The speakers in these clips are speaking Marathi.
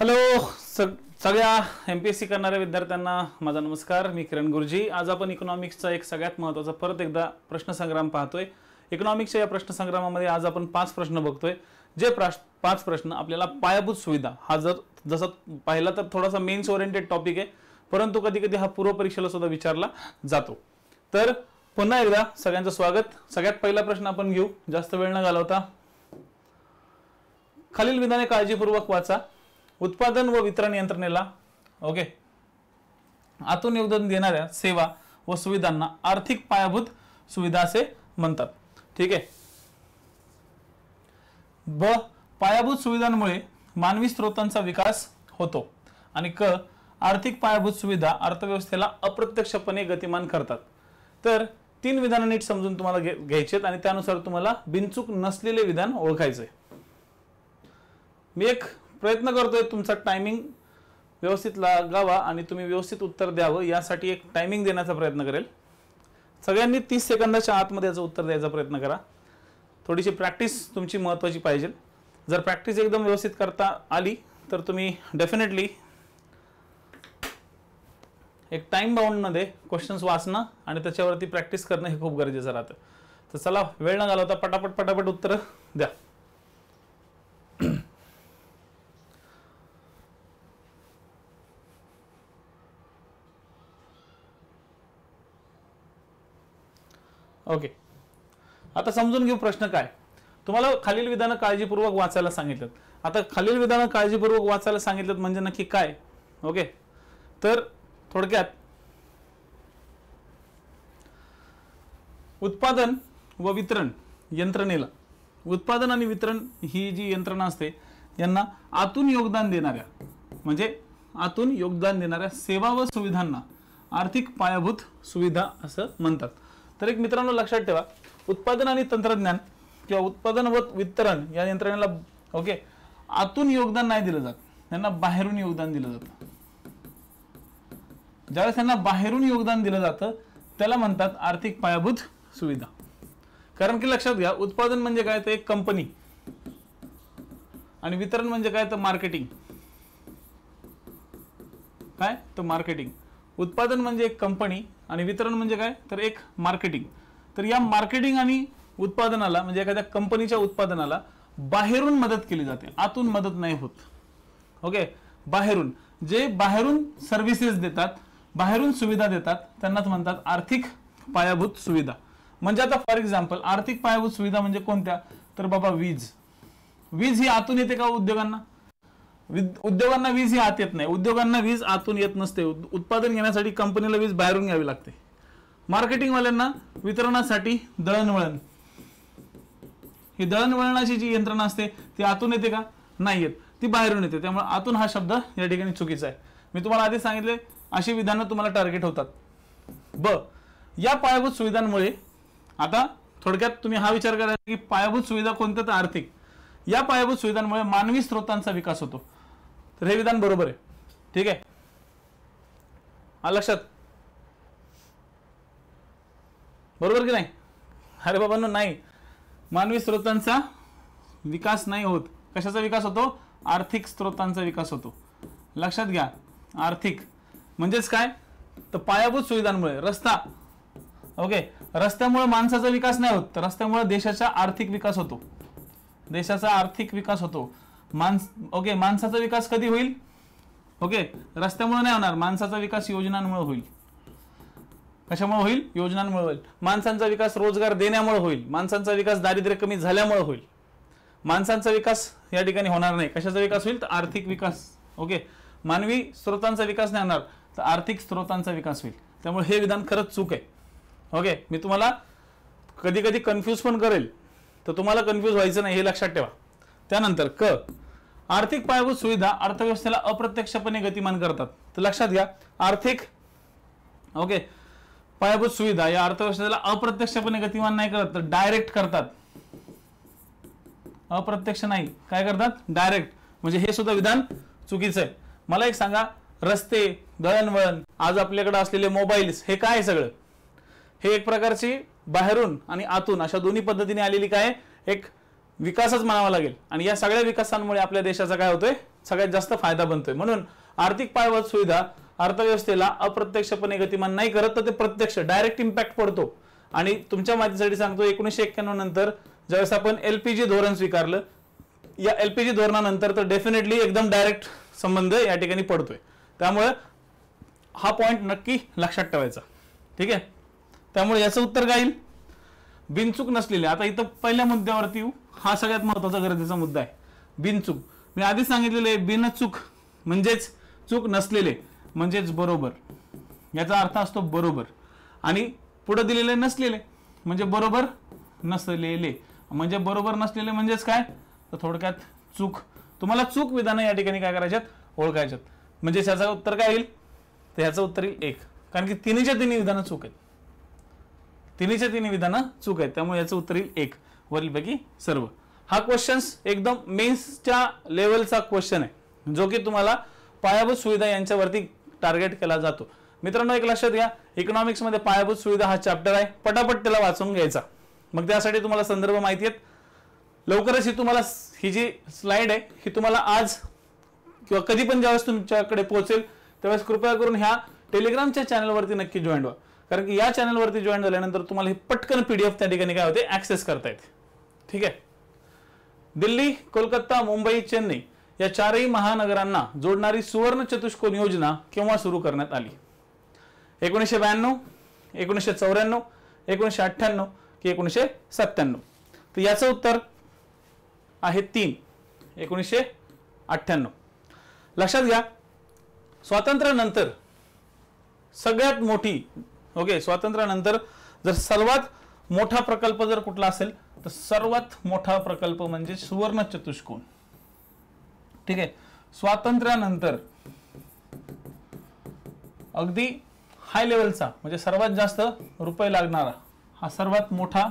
हॅलो सग सगळ्या एम पी एस सी करणाऱ्या विद्यार्थ्यांना माझा नमस्कार. मी किरण गुरुजी. आज आपण इकॉनॉमिक्सचा एक सगळ्यात महत्त्वाचा परत एकदा प्रश्नसंग्राम पाहतोय. इकॉनॉमिक्सच्या या प्रश्नसंग्रामामध्ये आज आपण पाच प्रश्न बघतोय. जे प्राश पाच प्रश्न आपल्याला पायाभूत सुविधा हा जर जसं पाहिला तर थोडासा मेन्स ओरिएंटेड टॉपिक आहे. परंतु कधी कधी हा पूर्व परीक्षेला सुद्धा विचारला जातो. तर पुन्हा एकदा सगळ्यांचं स्वागत. सगळ्यात पहिला प्रश्न आपण घेऊ. जास्त वेळ न घालवता. खालील विधाने काळजीपूर्वक वाचा. उत्पादन व वितरण यंत्रणेला ओके आतून योगदान देणाऱ्या सेवा व सुविधांना आर्थिक पायाभूत सुविधा असे म्हणतात. ठीक आहे? ब पायाभूत सुविधांमुळे मानवी स्रोतांचा विकास होतो आणि क आर्थिक पायाभूत सुविधा अर्थव्यवस्थेला अप्रत्यक्षपणे गतिमान करतात. तर तीन विधानं नीट समजून तुम्हाला घ्यायचे घ्यायचेत आणि त्यानुसार तुम्हाला बिनचूक नसलेले विधान ओळखायचे मी एक प्रयत्न करतोय तुमचा टायमिंग व्यवस्थित लागावा आणि तुम्ही व्यवस्थित उत्तर द्यावं यासाठी एक टायमिंग देण्याचा प्रयत्न करेल. सगळ्यांनी तीस सेकंदाच्या आतमध्ये याचं उत्तर द्यायचा प्रयत्न करा. थोडीशी प्रॅक्टिस तुमची महत्त्वाची पाहिजे. जर प्रॅक्टिस एकदम व्यवस्थित करता आली तर तुम्ही डेफिनेटली एक टाईम बाउंडमध्ये क्वेश्चन्स वाचणं आणि त्याच्यावरती प्रॅक्टिस करणं हे खूप गरजेचं राहतं. तर चला वेळ न घालवता पटापट पटापट उत्तरं द्या. ओके. आता समजून घेऊ प्रश्न काय. तुम्हाला खालील विधानं काळजीपूर्वक वाचायला सांगितलं आता खालील विधानं काळजीपूर्वक वाचायला सांगितलं म्हणजे नक्की काय? ओके. तर थोडक्यात उत्पादन व वितरण यंत्रणेला उत्पादन आणि वितरण ही जी यंत्रणा असते यांना आतून योगदान देणाऱ्या म्हणजे आतून योगदान देणाऱ्या सेवा व सुविधांना आर्थिक पायाभूत सुविधा असं म्हणतात. तर एक मित्रांनो लक्षात ठेवा उत्पादन आणि तंत्रज्ञान किंवा उत्पादन व वितरण या यंत्रणेला ओके आतून योगदान नाही दिलं जात. त्यांना बाहेरून योगदान दिलं जातं. ज्यावेळेस त्यांना बाहेरून योगदान दिलं जातं त्याला म्हणतात आर्थिक पायाभूत सुविधा. कारण की लक्षात घ्या उत्पादन म्हणजे काय? तर एक कंपनी आणि वितरण म्हणजे काय? तर मार्केटिंग काय? तर मार्केटिंग उत्पादन म्हणजे एक कंपनी आणि वितरण म्हणजे काय? तर एक मार्केटिंग. तर या मार्केटिंग आणि उत्पादनाला म्हणजे एखाद्या कंपनीच्या उत्पादनाला बाहेरून मदत केली जाते. आतून मदत नाही होत. ओके? बाहेरून. जे बाहेरून सर्व्हिसेस देतात बाहेरून सुविधा देतात त्यांनाच म्हणतात आर्थिक पायाभूत सुविधा. म्हणजे आता फॉर एक्झाम्पल आर्थिक पायाभूत सुविधा म्हणजे कोणत्या? तर बाबा वीज. वीज ही आतून येते का उद्योगांना? उद्योगांना वीज ही आत येत नाही. उद्योगांना वीज आतून येत नसते. उत्पादन घेण्यासाठी कंपनीला वीज बाहेरून घ्यावी लागते. मार्केटिंगवाल्यांना वितरणासाठी दळणवळण. ही दळणवळणाची जी यंत्रणा असते ती आतून येते का? नाही येत. ती बाहेरून येते. त्यामुळे आतून हा शब्द या ठिकाणी चुकीचा आहे. मी तुम्हाला आधी सांगितले अशी विधानं तुम्हाला टार्गेट होतात. ब या पायाभूत सुविधांमुळे आता थोडक्यात तुम्ही हा विचार करा की पायाभूत सुविधा कोणत्या तर आर्थिक. या पायाभूत सुविधांमुळे मानवी स्रोतांचा विकास होतो. तर हे विधान बरोबर आहे. ठीक आहे? लक्षात? बरोबर की नाही? अरे बाबांनो नाही. मानवी स्रोतांचा विकास नाही होत. कशाचा विकास होतो? आर्थिक स्रोतांचा विकास होतो. लक्षात घ्या. आर्थिक. म्हणजेच काय? तर पायाभूत सुविधांमुळे रस्ता. ओके? रस्त्यामुळे माणसाचा विकास नाही होत. तर रस्त्यामुळे देशाचा आर्थिक विकास होतो. देशाचा आर्थिक विकास होतो. माणस ओके माणसाचा विकास कधी होईल? ओके रस्त्यामुळे नाही होणार. माणसाचा विकास योजनांमुळे होईल. कशामुळे होईल? योजनांमुळे होईल. माणसांचा विकास रोजगार देण्यामुळे होईल. माणसांचा विकास दारिद्र्य कमी झाल्यामुळे होईल. माणसांचा विकास या ठिकाणी होणार नाही. कशाचा विकास होईल? तर आर्थिक विकास. ओके मानवी स्रोतांचा विकास नाही होणार. तर आर्थिक स्रोतांचा विकास होईल. त्यामुळे हे विधान खरंच चूक आहे. ओके मी तुम्हाला कधी कधी कन्फ्यूज पण करेल. तर तुम्हाला कन्फ्यूज व्हायचं नाही हे लक्षात ठेवा. त्यानंतर क. आर्थिक पायाभूत सुविधा अर्थव्यवस्थेला अप्रत्यक्षपणे गतिमान करतात. तर लक्षात घ्या आर्थिक ओके पायाभूत सुविधा या अर्थव्यवस्थेला अप्रत्यक्षपणे गतिमान नाही करत तर डायरेक्ट करतात. अप्रत्यक्ष नाही. काय करतात? डायरेक्ट म्हणजे हे सुद्धा विधान चुकीचं आहे. मला एक सांगा रस्ते दळणवळण आज आपल्याकडे असलेले मोबाईल्स हे काय आहे सगळं? हे एक प्रकारची बाहेरून आणि आतून अशा दोन्ही पद्धतीने आलेली काय एक विकासच म्हणावा लागेल. आणि या सगळ्या विकासांमुळे आपल्या देशाचा काय होतोय? सगळ्यात जास्त फायदा बनतोय. म्हणून आर्थिक पायाभूत सुविधा अर्थव्यवस्थेला अप्रत्यक्षपणे गतिमान नाही करत तर ते प्रत्यक्ष डायरेक्ट इम्पॅक्ट पडतो. आणि तुमच्या माहितीसाठी सांगतो एकोणीसशे एक्क्याण्णव नंतर ज्यावेळेस आपण एलपीजी धोरण स्वीकारलं या एलपीजी धोरणानंतर तर डेफिनेटली एकदम डायरेक्ट संबंध या ठिकाणी पडतोय. त्यामुळे हा पॉइंट नक्की लक्षात ठेवायचा. ठीक आहे? त्यामुळे याचं उत्तर काय येईल? बिनचूक नसलेले. आता इथं पहिल्या मुद्द्यावरती येऊ. हा सगळ्यात महत्त्वाचा गरजेचा मुद्दा आहे. बिनचूक. मी आधीच सांगितलेले आहे बिनचूक म्हणजेच चूक नसलेले म्हणजेच बरोबर. याचा अर्थ असतो बरोबर. आणि पुढे दिलेले नसलेले म्हणजे बरोबर नसलेले. म्हणजे बरोबर नसलेले म्हणजेच काय? तर थोडक्यात चूक. तुम्हाला चूक विधानं या ठिकाणी काय करायच्यात? ओळखायच्यात. म्हणजेच त्याचं उत्तर काय येईल? तर ह्याचं उत्तर येईल एक. कारण की तिन्हीच्या तिन्ही विधानं चूक आहेत. तिन्हीच्या तिन्ही विधानं चूक आहेत. त्यामुळे याचं उत्तर येईल एक. वरीलपैकी सर्व. हा क्वेश्चन्स एकदम मेन्सच्या लेवलचा क्वेश्चन आहे. जो की तुम्हाला पायाभूत सुविधा यांच्यावरती टार्गेट केला जातो. मित्रांनो एक लक्षात घ्या. इकॉनॉमिक्समध्ये पायाभूत सुविधा हा चॅप्टर आहे. पटापट त्याला वाचून घ्यायचा. मग त्यासाठी तुम्हाला संदर्भ माहिती आहेत. लवकरच ही तुम्हाला ही जी स्लाइड आहे ही तुम्हाला आज किंवा कधी पण ज्यावेळेस तुमच्याकडे पोहोचेल त्यावेळेस कृपया करून ह्या टेलिग्रामच्या चॅनलवरती नक्की जॉईन व्हा. कारण की या चॅनलवरती जॉईन झाल्यानंतर तुम्हाला हे पटकन पीडीएफ त्या ठिकाणी काय होते ऍक्सेस करता येते. ठीक आहे? दिल्ली कोलकाता मुंबई चेन्नई या चारही महानगरांना जोडणारी सुवर्ण चतुष्कोन योजना केव्हा सुरू करण्यात आली? एकोणीसशे ब्याण्णव एकोणीसशे चौऱ्याण्णव एकोणीसशे अठ्ठ्याण्णव की एकोणीसशे सत्त्याण्णव? तर याचं उत्तर आहे तीन एकोणीसशे अठ्ठ्याण्णव. लक्षात घ्या स्वातंत्र्यानंतर सगळ्यात मोठी ओके स्वातंत्र्यानंतर जर सर्वात मोठा प्रकल्प जर कुठला असेल तर सर्वात मोठा प्रकल्प म्हणजे सुवर्ण चतुष्कोन ठीक आहे? स्वातंत्र्यानंतर अगदी हाय लेवलचा म्हणजे सर्वात जास्त रुपये लागणारा हा सर्वात मोठा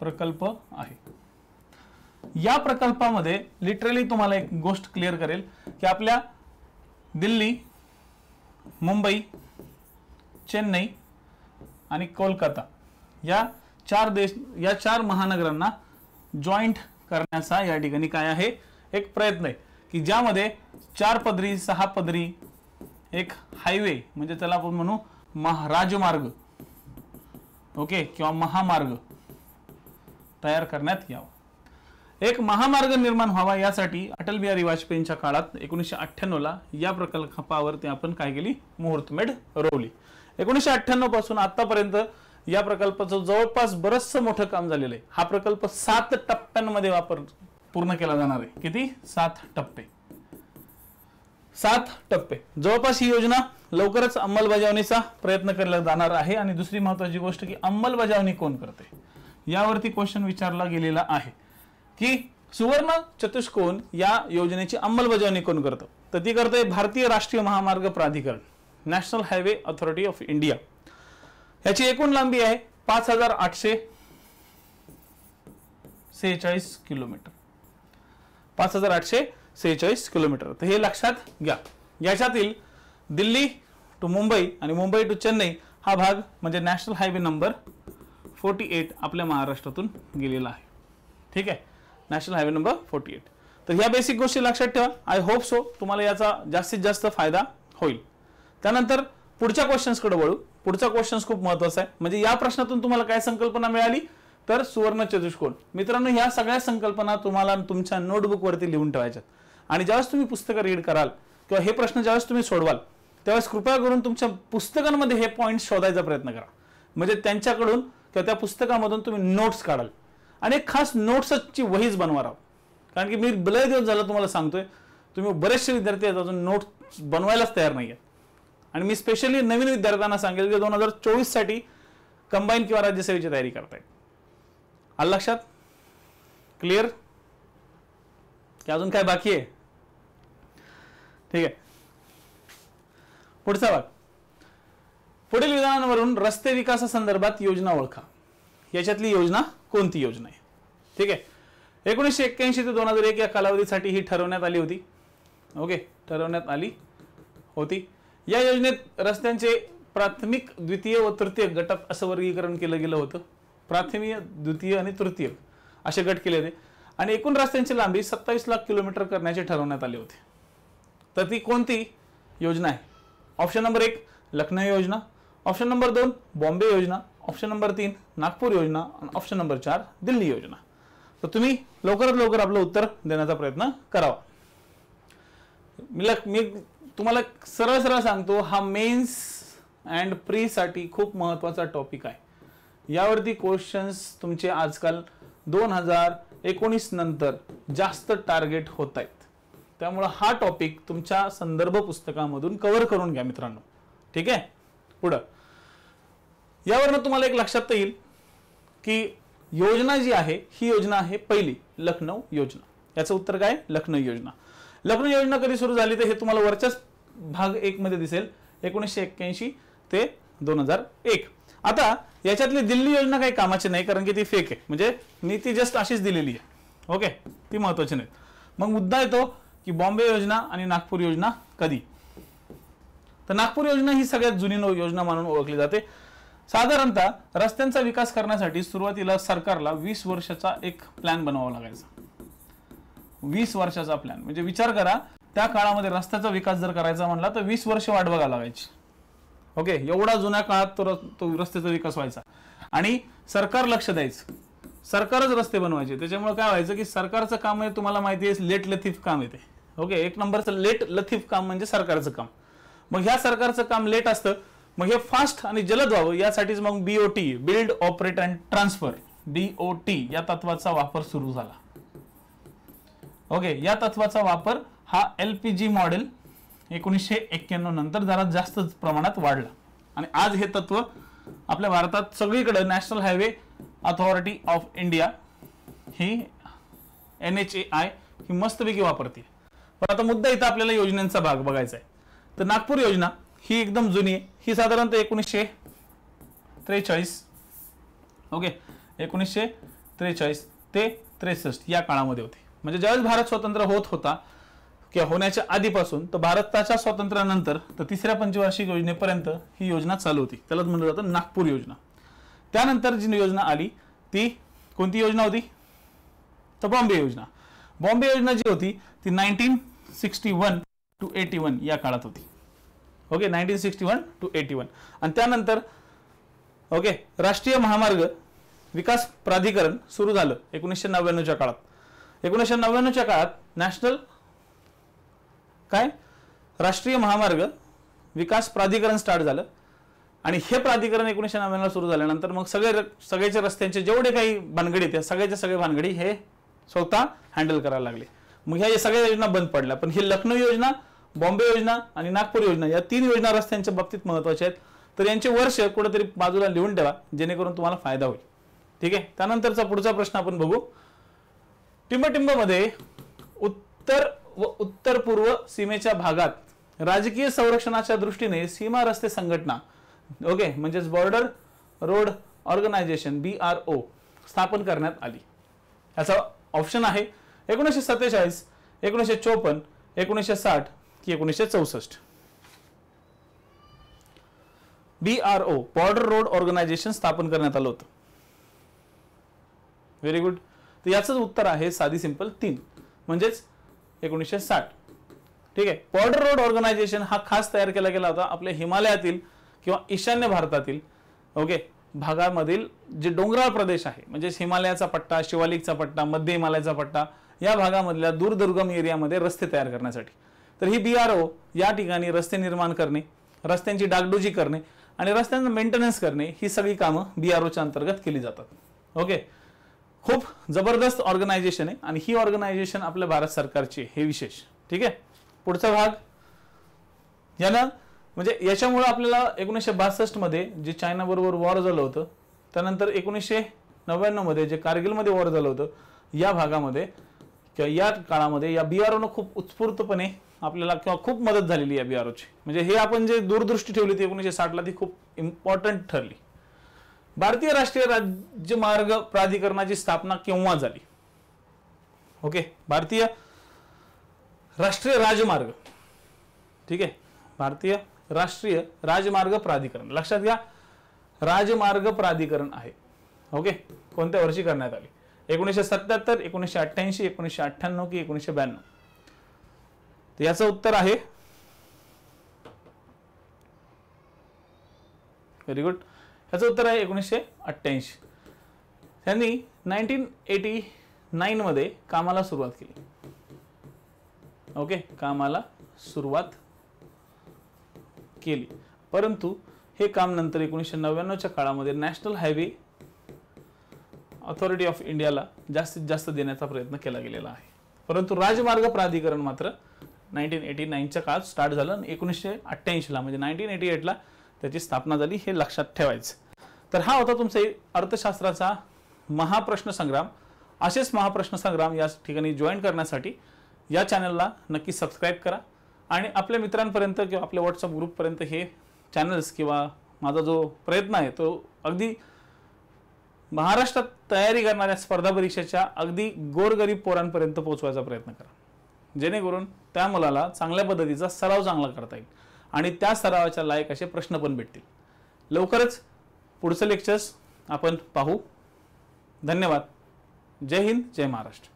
प्रकल्प आहे. या प्रकल्पामध्ये लिटरली तुम्हाला एक गोष्ट क्लिअर करेल की आपल्या दिल्ली मुंबई चेन्नई आणि कोलकाता या चार देश या चार महानगरांना जॉईंट करण्याचा या ठिकाणी काय आहे? एक प्रयत्न आहे की ज्यामध्ये चार पदरी सहा पदरी एक हायवे म्हणजे त्याला आपण म्हणू महाराजमार्ग ओके किंवा महामार्ग तयार करण्यात यावा. एक महामार्ग निर्माण व्हावा यासाठी अटल बिहारी वाजपेयींच्या काळात एकोणीसशे अठ्ठ्याण्णवला या प्रकल्पावरती आपण काय केली? मुहूर्तमेढ रोवली. एकोणीसशे अठ्ठ्याण्णवपासून आतापर्यंत या प्रकल्पाचं जवळपास बरचसं मोठं काम झालेलं आहे. हा प्रकल्प सात टप्प्यांमध्ये वापर पूर्ण केला जाणार आहे. किती? सात टप्पे. सात टप्पे. जवळपास ही योजना लवकरच अंमलबजावणीचा प्रयत्न केला जाणार आहे. आणि दुसरी महत्वाची गोष्ट की अंमलबजावणी कोण करते? यावरती क्वेश्चन विचारला गेलेला आहे. की सुवर्ण चतुष्कोन या योजनेची अंमलबजावणी कोण करतं? तर ती करते भारतीय राष्ट्रीय महामार्ग प्राधिकरण. National highway authority of India. याची एकूण लांबी आहे पाच हजार आठशे सेहेचाळीस किलोमीटर. पाच हजार आठशे सेहेचाळीस किलोमीटर. तर हे लक्षात घ्या. याच्यातील दिल्ली टू मुंबई आणि मुंबई टू चेन्नई हा भाग म्हणजे national highway number forty eight आपल्या महाराष्ट्रातून गेलेला आहे. ठीक आहे? National highway number forty eight. तर ह्या बेसिक गोष्टी लक्षात ठेवा. आय होप सो तुम्हाला याचा जास्तीत जास्त फायदा होईल. त्यानंतर पुढच्या क्वेश्चन्सकडे वळू. पुढचा क्वेश्चन्स खूप महत्त्वाचा आहे. म्हणजे या प्रश्नातून तुम्हाला काय संकल्पना मिळाली? तर सुवर्ण चतुष्कोन मित्रांनो ह्या सगळ्या संकल्पना तुम्हाला तुमच्या नोटबुकवरती लिहून ठेवायच्यात. आणि ज्यावेळेस तुम्ही पुस्तकं रीड कराल किंवा हे प्रश्न ज्यावेळेस तुम्ही सोडवाल त्यावेळेस कृपया करून तुमच्या पुस्तकांमध्ये हे पॉईंट शोधायचा प्रयत्न करा. म्हणजे त्यांच्याकडून किंवा त्या पुस्तकामधून तुम्ही नोट्स काढाल. आणि एक खास नोट्सची वहीच बनवा राव कारण की मी बरेच दिवस झालं तुम्हाला सांगतोय तुम्ही बरेचसे विद्यार्थी आहेत अजून नोट्स बनवायलाच तयार नाही आहेत आणि मी स्पेशली नवीन विद्यार्थ्यांना सांगेल की दोन हजार चोवीससाठी कंबाईन किंवा राज्यसेवेची तयारी करतायत. आलं लक्षात? क्लिअर की अजून काय बाकी आहे? ठीक आहे. पुढचा भाग. पुढील विधानांवरून रस्ते विकासासंदर्भात योजना ओळखा. याच्यातली योजना कोणती योजना आहे? ठीक आहे. एकोणीसशे एक्क्याऐंशी ते दोन हजार एक या कालावधीसाठी ही ठरवण्यात आली होती. ओके ठरवण्यात आली होती. या योजनेत रस्त्यांचे प्राथमिक द्वितीय व तृतीय गटात असं वर्गीकरण केलं गेलं होतं. प्राथमिक द्वितीय आणि तृतीय असे गट केले होते. आणि एकूण रस्त्यांची लांबी सत्तावीस लाख किलोमीटर करण्याचे ठरवण्यात आले होते. तर ती कोणती योजना आहे? ऑप्शन नंबर एक लखनौ योजना. ऑप्शन नंबर दोन बॉम्बे योजना. ऑप्शन नंबर तीन नागपूर योजना. आणि ऑप्शन नंबर चार दिल्ली योजना. तर तुम्ही लवकरात लवकर आपलं उत्तर देण्याचा प्रयत्न करावा. मी लख मी तुम्हाला सरळ सरळ सांगतो हा मेन्स अँड प्रीसाठी खूप महत्त्वाचा टॉपिक आहे. यावरती क्वेश्चन्स तुमचे आजकाल दोन हजार एकोणीस नंतर जास्त टार्गेट होत आहेत. त्यामुळं हा टॉपिक तुमच्या संदर्भ पुस्तकामधून कव्हर करून घ्या मित्रांनो. ठीक आहे? पुढं. यावरनं तुम्हाला एक लक्षात येईल की योजना जी आहे ही योजना आहे पहिली लखनौ योजना. याचं उत्तर काय? लखनौ योजना. लग्न योजना कधी सुरू झाली तर हे तुम्हाला वरच्याच भाग एक मध्ये दिसेल. एकोणीसशे एक्क्याऐंशी ते दोन हजार एक. आता याच्यातली दिल्ली योजना काही कामाची नाही कारण की ती फेक आहे. म्हणजे मी ती जस्ट अशीच दिलेली आहे. ओके ती महत्वाची नाही मग मुद्दा येतो की बॉम्बे योजना आणि नागपूर योजना कधी? तर नागपूर योजना ही सगळ्यात जुनी योजना म्हणून ओळखली जाते. साधारणतः रस्त्यांचा विकास करण्यासाठी सुरुवातीला सरकारला वीस वर्षाचा एक प्लॅन बनवावा लागायचा. वीस वर्षाचा प्लॅन म्हणजे विचार करा त्या काळामध्ये रस्त्याचा विकास जर करायचा म्हणला तर वीस वर्ष वाट बघा लागायची. ओके एवढा जुन्या काळात तो तो रस्त्याचा विकास व्हायचा. आणि सरकार लक्ष द्यायचं. सरकारच रस्ते बनवायचे. त्याच्यामुळे काय व्हायचं की सरकारचं काम आहे तुम्हाला माहिती आहे लेट लथीफ काम येते. ओके एक नंबरचं लेट लथीफ काम म्हणजे सरकारचं काम. मग ह्या सरकारचं काम लेट असतं मग हे फास्ट आणि जलद व्हावं यासाठीच मग BOT build operate and transfer BOT या तत्वाचा वापर सुरू झाला. ओके या तत्वाचा वापर हा एल पी जी मॉडेल एकोणीसशे एक्क्याण्णव नंतर जरा जास्त प्रमाणात वाढला. आणि आज हे तत्व आपल्या भारतात सगळीकडे national highway authority of India he N H A I ही मस्तपैकी वापरते पण आता मुद्दा इथं आपल्याला योजनांचा भाग बघायचा आहे. तर नागपूर योजना ही एकदम जुनी आहे. ही साधारणतः एकोणीसशे त्रेचाळीस. ओके एकोणीसशे त्रेचाळीस ते त्रेसष्ट या काळामध्ये होते. म्हणजे ज्यावेळेस भारत स्वतंत्र होत होता किंवा होण्याच्या आधीपासून तर भारताच्या स्वातंत्र्यानंतर तर तिसऱ्या पंचवार्षिक योजनेपर्यंत ही योजना चालू होती. त्यालाच म्हणलं जातं नागपूर योजना. त्यानंतर जी योजना आली ती कोणती योजना होती? तर बॉम्बे योजना. बॉम्बे योजना जी होती ती nineteen sixty one two eighty one या काळात होती. Okay? Nineteen sixty one two eighty one. आणि त्यानंतर ओके? राष्ट्रीय महामार्ग विकास प्राधिकरण सुरू झालं एकोणीसशे नव्याण्णवच्या काळात. एकोणीसशे नव्याण्णवच्या काळात नॅशनल काय? राष्ट्रीय महामार्ग विकास प्राधिकरण स्टार्ट झालं. आणि हे प्राधिकरण एकोणीसशे नव्याण्णव सुरू झाल्यानंतर मग सगळे र- सगळ्याचे रस्त्यांचे जेवढे काही भानगडी त्या सगळ्याचे सगळे भानगडी हे स्वतः हँडल करायला लागले. मग ह्या सगळ्या योजना बंद पडल्या. पण ही लखनौ योजना बॉम्बे योजना आणि नागपूर योजना या तीन योजना रस्त्यांच्या बाबतीत महत्त्वाच्या आहेत. तर यांचे वर्ष कुठेतरी बाजूला लिहून ठेवा जेणेकरून तुम्हाला फायदा होईल. ठीक आहे? त्यानंतरचा पुढचा प्रश्न आपण बघू. टिंबटिंबमध्ये उत्तर व उत्तर पूर्व सीमेच्या भागात राजकीय संरक्षणाच्या दृष्टीने सीमा रस्ते संघटना ओके म्हणजेच border road organisation B R O स्थापन करण्यात आली. याचा ऑप्शन आहे एकोणीसशे सत्तेचाळीस एकोणीसशे चोपन्न एकोणीसशे साठ की एकोणीसशे चौसष्ट. B R O border road organisation स्थापन करण्यात आलं होतं. व्हेरी गुड तर याचंच उत्तर आहे साधी सिंपल तीन म्हणजेच एकोणीसशे साठ. ठीक आहे? बॉर्डर रोड ऑर्गनायझेशन हा खास तयार केला गेला होता आपल्या हिमालयातील किंवा ईशान्य भारतातील ओके? भागामधील जे डोंगराळ प्रदेश आहे म्हणजे हिमालयाचा पट्टा शिवालिकचा पट्टा मध्य हिमालयाचा पट्टा या भागामधल्या दूरदुर्गम एरियामध्ये रस्ते तयार करण्यासाठी. तर ही बी आर ओ या ठिकाणी रस्ते निर्माण करणे रस्त्यांची डागडुजी करणे आणि रस्त्यांचं मेंटेनन्स करणे ही सगळी कामं बी आर ओच्या अंतर्गत केली जातात. ओके? खूप जबरदस्त ऑर्गनायझेशन आहे. आणि ही ऑर्गनायझेशन आपल्या भारत सरकारची आहे. हे विशेष. ठीक आहे? पुढचा भाग. यानं म्हणजे याच्यामुळे आपल्याला एकोणीसशे बासष्टमध्ये जे चायना बरोबर वॉर झालं होतं त्यानंतर एकोणीसशे नव्याण्णवमध्ये जे कारगिलमध्ये वॉर झालं होतं या भागामध्ये किंवा या काळामध्ये या बी आर ओनं खूप उत्स्फूर्तपणे आपल्याला किंवा खूप मदत झालेली आहे ओची म्हणजे हे आपण जे दूरदृष्टी ठेवली होती एकोणीसशे साठला ती खूप इम्पॉर्टंट ठरली. भारतीय राष्ट्रीय राज्यमार्ग प्राधिकरणाची स्थापना केव्हा झाली? ओके? भारतीय राष्ट्रीय राजमार्ग. ठीक आहे? भारतीय राष्ट्रीय राजमार्ग प्राधिकरण. लक्षात घ्या राजमार्ग प्राधिकरण आहे. ओके? कोणत्या वर्षी करण्यात आली? एकोणीसशे सत्याहत्तर एकोणीसशे अठ्ठ्याऐंशी एकोणीसशे अठ्ठ्याण्णव की एकोणीसशे ब्याण्णव? तर याचं उत्तर आहे. व्हेरी गुड ह्याचं उत्तर आहे एकोणीसशे अठ्ठ्याऐंशी. त्यांनी नाईन्टीन एटी नाईनमध्ये कामाला सुरुवात केली. ओके कामाला सुरुवात केली. परंतु हे काम नंतर एकोणीसशे नव्याण्णवच्या काळामध्ये नॅशनल हायवे ऑथॉरिटी ऑफ इंडियाला जास्तीत जास्त देण्याचा प्रयत्न केला गेलेला आहे. परंतु राजमार्ग प्राधिकरण मात्र नाईन्टीन एटी नाईनच्या काळात स्टार्ट झालं आणि एकोणीसशे अठ्ठ्याऐंशीला म्हणजे नाईन्टीन एटी एटला त्याची स्थापना झाली हे लक्षात ठेवायचं. तर हा होता तुमचा अर्थशास्त्राचा महाप्रश्न संग्राम असेच महाप्रश्न संग्राम या ठिकाणी जॉईन करण्यासाठी या चॅनलला नक्की सबस्क्राईब करा. आणि आपल्या मित्रांपर्यंत किंवा आपल्या व्हॉट्सअप ग्रुपपर्यंत हे चॅनल्स किंवा माझा जो प्रयत्न आहे तो अगदी महाराष्ट्रात तयारी करणाऱ्या स्पर्धा परीक्षेच्या अगदी गोरगरीब पोरांपर्यंत पोहोचवायचा प्रयत्न करा. जेणेकरून त्या मुलाला चांगल्या पद्धतीचा सराव चांगला करता येईल. आणि त्या सरावाच्या लायक असे प्रश्न पण भेटतील. लवकरच पुढचं लेक्चर्स आपण पाहू. धन्यवाद. जय हिंद जय महाराष्ट्र.